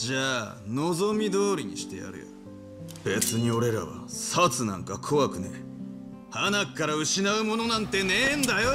じゃあ望み通りにしてやるよ。別に俺らは殺なんか怖くねえ。花から失うものなんてねえんだよ。